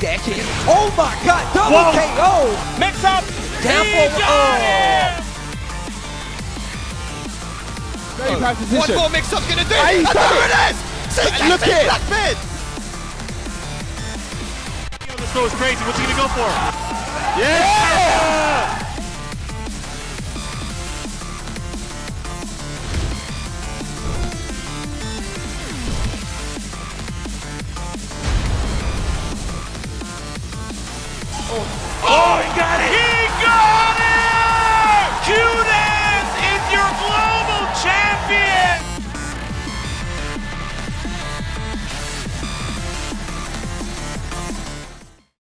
kick. Oh my god, double Whoa. KO. Mix up. Down He forward. got Oh. it. Very bad One position. more mix up's gonna do. Hey, and he's there done it is. See, Look that's it. Black mid. This throw is crazy. What's he gonna go for? Yeah! Oh, oh he got it!